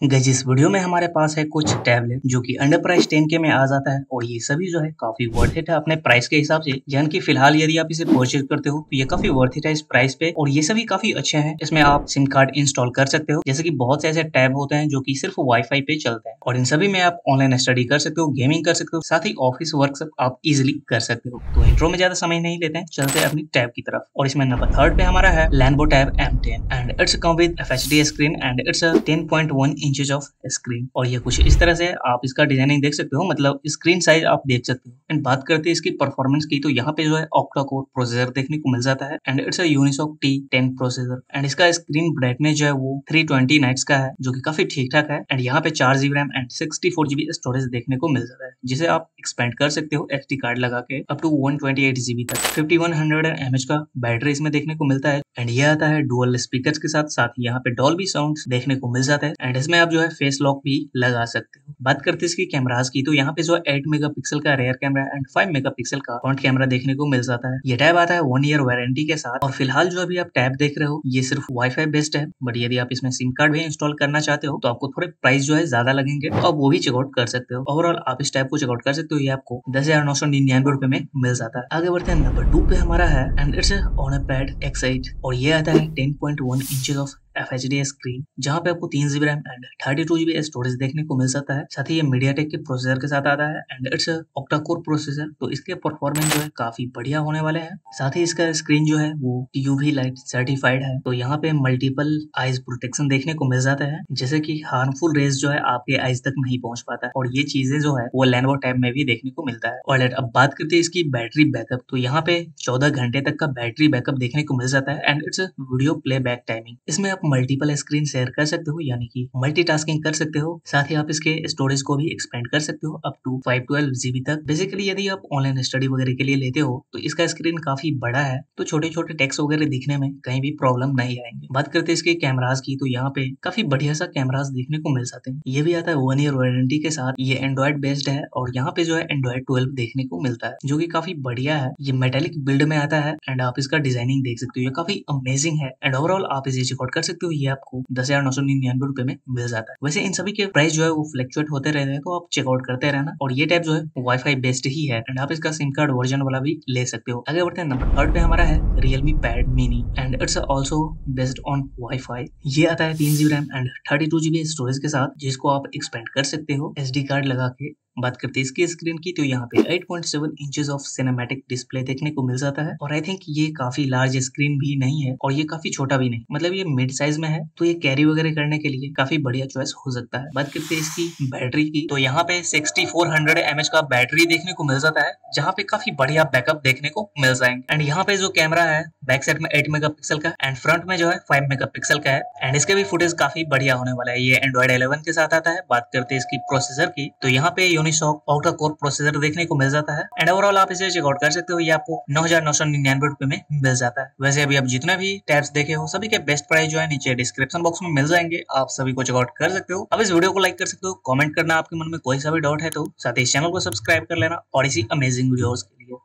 Gas इस video में हमारे पास है कुछ टैबलेट जो कि अंडर प्राइस टेन के में आ जाता है और ये सभी जो है काफ़ी वर्थ इट है अपने प्राइस के हिसाब से। यानी कि फ़िलहाल यदि आप इसे परचेज करते हो तो ये काफ़ी वर्थ इट है इस प्राइस पे और ये सभी काफ़ी अच्छे हैं। इसमें आप सिम कार्ड इंस्टॉल कर सकते हो। जैसे की बहुत से ऐसे टैब होते हैं जो की सिर्फ़ वाईफाई पे चलते हैं और इन सभी में आप ऑनलाइन स्टडी कर सकते हो गेमिंग कर सकते हो, साथ ही ऑफ़िस वर्क आप इजिली कर सकते हो। तो इंट्रो में ज़्यादा समय नहीं लेते हैं, चलते अपनी टैब की तरफ़ और इसमें नंबर थर्ड पे हमारा है Lenovo tab M ten and it's come with F screen and it's ten point one inches of screen और ये कुछ इस तरह से आप इसका डिज़ाइनिंग देख सकते हो मतलब स्क्रीन साइज़ आप देख सकते हो। एंड बात करते हैं इसकी परफॉर्मेंस की तो यहाँ पे जो है ऑक्टा कोर प्रोसेसर देखने को मिल जाता है। And it's Unisoc T ten processor and इसका स्क्रीन ब्राइटनेस जो है वो थ्री ट्वेंटी नाइट्स का है, जो की काफ़ी ठीक ठाक है। एंड यहाँ पे चार GB RAM and sixty four GB storage देखने को मिल जाता है, जिसे आप एक्सपेंड कर सकते हो एस कार्ड लगा के up to one twenty eight GB तक। Fifty one hundred M H का बैटरी इसमें देखने को मिलता है। एंड ये आता है डुअल स्पीकर के साथ साथ यहाँ पे डॉल्बी साउंड देखने को मिल जाता है। एंड इसमें आप जो है फेस लॉक भी लगा सकते हो। बात करते हैं इसकी कैमराज की तो यहाँ पे जो एट मेगापिक्सल का rear camera and five megapixel का फ्रंट कैमरा देखने को मिल जाता है। ये टैब आता है वन ईयर वारंटी के साथ। और फ़िलहाल जो अभी आप टैब देख रहे हो, ये सिर्फ़ वाईफाई बेस्ड है। बट यदि आप इसमें सिम कार्ड भी इंस्टॉल करना चाहते हो तो आपको थोड़े प्राइस जो है ज़्यादा लगेंगे तो आप वो भी चेकआउट कर सकते हो। ओवरऑल आप इस टैब को चेकआउट कर सकते हो। ये आपको दस हज़ार नौ सौ निन्यानवे रुपए में मिल जाता है। आगे बढ़ते हैं। नंबर टू पे हमारा है and it's on a pad X और ये आता है ten point one inches of F H D screen जहाँ पे आपको तीन GB RAM and thirty two GB storage देखने को मिल सकता है। साथ ही ये मीडिया के प्रोसेसर के साथ आता है and it's octa core processor तो इसके परफॉर्मेंस जो है काफ़ी बढ़िया होने वाले हैं। साथ ही इसका स्क्रीन जो है वो यूवी लाइट सर्टिफाइड है तो यहाँ पे मल्टीपल आइज़ प्रोटेक्शन देखने को मिल जाता है, जैसे की हार्मफुल रेस जो है आपके आइज़ तक नहीं पहुँच पाता है। और ये चीज़ें जो है वो लैंडवो टैब में भी देखने को मिलता है। और अब बात करते हैं इसकी बैटरी बैकअप तो यहाँ पे चौदह घंटे तक का बैटरी बैकअप देखने को मिल जाता है and it's video play back timing इसमें आप मल्टीपल स्क्रीन शेयर कर सकते हो, यानी कि मल्टीटास्किंग कर सकते हो। साथ ही आप इसके स्टोरेज को भी एक्सपेंड कर सकते हो up to five twelve GB तक। बेसिकली यदि आप ऑनलाइन स्टडी वगैरह के लिए लेते हो तो इसका स्क्रीन काफ़ी बड़ा है। तो छोटे छोटे टेक्स वगैरह दिखने में कहीं भी प्रॉब्लम नहीं आएँगे। बात करते हैं इसके कैमराज की तो यहाँ पे काफ़ी बढ़िया सा कैमराज देखने को मिल जाते हैं। ये भी आता है वन ईयर वारंटी के साथ। ये एंड्रॉइड बेस्ड है और यहाँ पे जो है एंड्रॉइड ट्वेल्व देखने को मिलता है, जो की काफ़ी बढ़िया है। ये मेटेलिक बिल्ड में आता है एंड आप इसका डिज़ाइनिंग देख सकते हो। ये काफ़ी अमेजिंग है एंड ओवरऑल आप इसे चेकआउट कर सकते हो, ये आपको दस हज़ार नौ सौ निन्यानवे रुपए में मिल जाता है। वैसे इन सभी के प्राइस जो है वो फ्लक्चुएट होते रहते हैं तो आप चेकआउट करते रहना। और ये टाइप जो है वाईफाई बेस्ड ही है। एंड आप इसका सिम कार्ड वर्जन वाला भी ले सकते हो। आगे बढ़ते हैं नंबर थर्ड पे हमारा है Realme pad mini and it's also based on WiFi ये आता है तीन GB RAM and thirty two GB storage के साथ, जिसको आप एक्सपेंड कर सकते हो एसडी कार्ड लगा के। बात करते हैं इसकी स्क्रीन की तो यहाँ पे 8.7 इंचेस ऑफ़ सिनेमैटिक डिस्प्ले देखने को मिल जाता है। और आई थिंक ये काफ़ी लार्ज स्क्रीन भी नहीं है और ये काफ़ी छोटा भी नहीं। मतलब ये मिड साइज़ में है तो ये कैरी वगैरह करने के लिए काफ़ी बढ़िया चॉइस हो सकता है। बात करते हैं इसकी बैटरी की तो यहाँ पे सिक्सटी फोर का बैटरी देखने को मिल जाता है, जहाँ पे काफ़ी बढ़िया बैकअप देखने को मिल जाएँगे। एंड यहाँ पे जो कैमरा है बैक साइड में एट मेगा का एंड फ्रंट में जो है फाइव मेगा का है। एंड इसके भी फुटेज काफ़ी बढ़िया होने वाला है। ये एंड्रॉइड इलेवन के साथ आता है। बात करते हैं इसकी प्रोसेसर की। तो यहाँ पे यूनिसॉक आउटर कोर प्रोसेसर देखने को मिल जाता है। एंड ओवरऑल आप इसे चेकआउट कर सकते हो। ये आपको नौ हज़ार नौ सौ निन्यानवे रुपए में मिल जाता है। वैसे अभी आप जितने भी टैब्स देखे हो, सभी के बेस्ट प्राइस जो है नीचे डिस्क्रिप्शन बॉक्स में मिल जाएँगे। आप सभी को चेकआउट कर सकते हो। अब इस वीडियो को लाइक कर सकते हो। कॉमेंट करना आपके मन में कोई सा भी डाउट है तो साथ ही चैनल को सब्सक्राइब कर लेना और इसी अमेजिंग वीडियोस के लिए।